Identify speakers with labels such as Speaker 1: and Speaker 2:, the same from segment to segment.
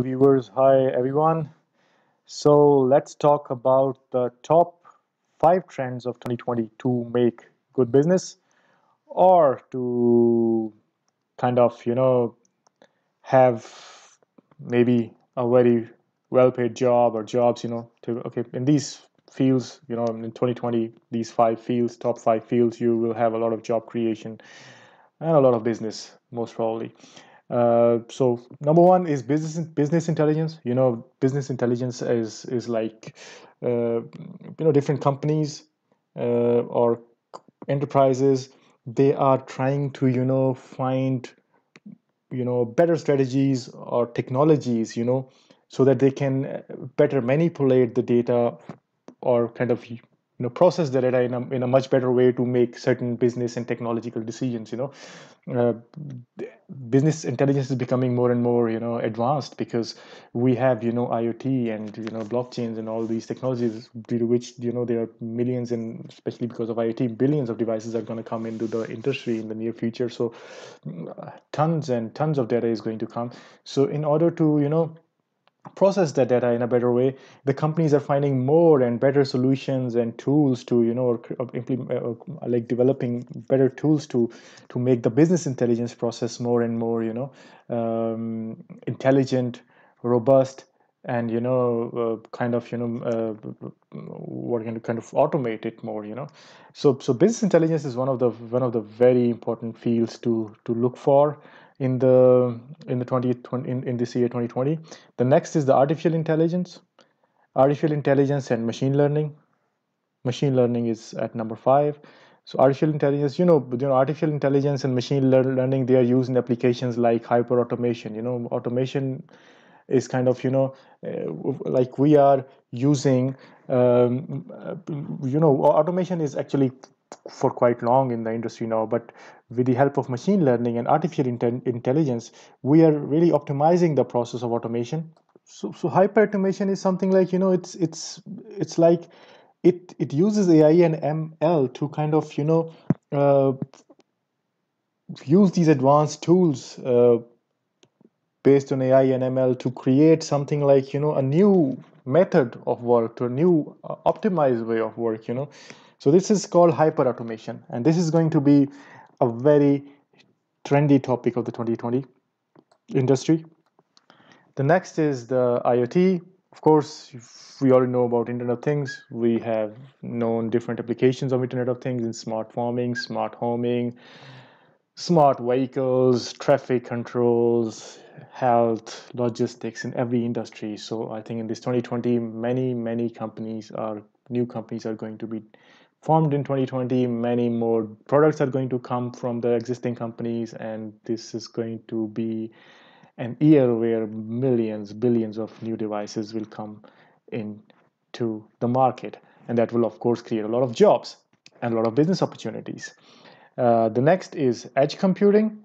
Speaker 1: viewers. Hi everyone. So let's talk about the top five trends of 2020 to make good business or to kind of you know have maybe a very well paid job or jobs you know to okay in these fields you know in 2020 these five fields top five fields you will have a lot of job creation and a lot of business most probably uh, so number one is business business intelligence. You know, business intelligence is is like uh, you know different companies uh, or enterprises. They are trying to you know find you know better strategies or technologies. You know, so that they can better manipulate the data or kind of you know process the data in a, in a much better way to make certain business and technological decisions you know. Uh, business intelligence is becoming more and more you know advanced because we have you know iot and you know blockchains and all these technologies due to which you know there are millions and especially because of iot billions of devices are going to come into the industry in the near future. So tons and tons of data is going to come. So in order to you know process that data in a better way. The companies are finding more and better solutions and tools to you know implement uh, like developing better tools to to make the business intelligence process more and more you know um, intelligent robust and you know uh, kind of you know uh, to kind of automate it more you know. So so business intelligence is one of the one of the very important fields to to look for in the in the 20, 20 in, in this year 2020 the next is the artificial intelligence. Artificial intelligence and machine learning. Machine learning is at number five. So artificial intelligence you know you know artificial intelligence and machine learning they are used in applications like hyper automation you know automation is kind of you know uh, like we are using um, you know automation is actually for quite long in the industry now but with the help of machine learning and artificial inte- intelligence we are really optimizing the process of automation. So, so hyper automation is something like you know it's it's it's like it it uses ai and ml to kind of you know uh, use these advanced tools uh, based on ai and ml to create something like you know a new method of work to a new uh, optimized way of work you know so this is called hyper automation, and this is going to be a very trendy topic of the 2020 industry. The next is the IoT. Of course, we already know about Internet of Things. We have known different applications of Internet of Things in smart farming, smart homing, smart vehicles, traffic controls, health, logistics in every industry. So I think in this 2020, many, many companies are new companies are going to be formed in 2020 many more products are going to come from the existing companies and this is going to be an year where millions billions of new devices will come into the market. And that will of course create a lot of jobs and a lot of business opportunities. Uh, the next is edge computing.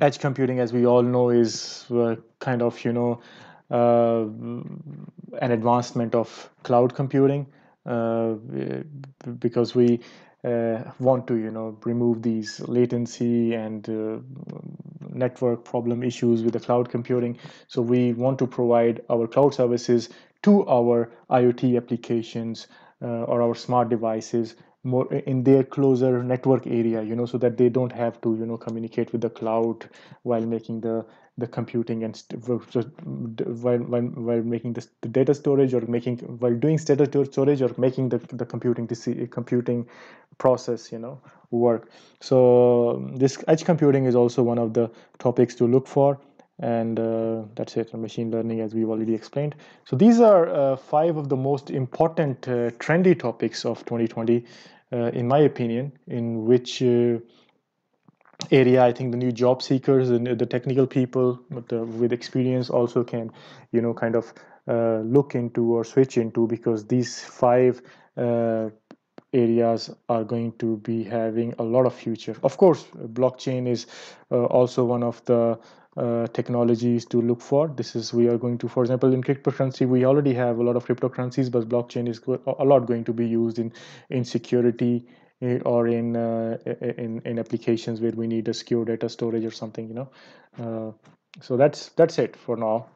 Speaker 1: Edge computing as we all know is uh, kind of you know uh, an advancement of cloud computing because we uh, want to you know remove these latency and uh, network problem issues with the cloud computing. So we want to provide our cloud services to our iot applications uh, or our smart devices more in their closer network area you know so that they don't have to you know communicate with the cloud while making the the computing and while, while, while making the data storage or making while doing data storage or making the, the computing computing process you know work. So this edge computing is also one of the topics to look for and uh, that's it machine learning as we've already explained. So these are uh, five of the most important uh, trendy topics of 2020 uh, in my opinion in which uh, area i think the new job seekers and the technical people with, experience also can you know kind of uh, look into or switch into because these five areas are going to be having a lot of future. Of course blockchain is uh, also one of the uh, technologies to look for. This is we are going to for example in cryptocurrency we already have a lot of cryptocurrencies but blockchain is a lot going to be used in in security or uh, in in in applications where we need a secure data storage or something you know. Uh, so that's that's it for now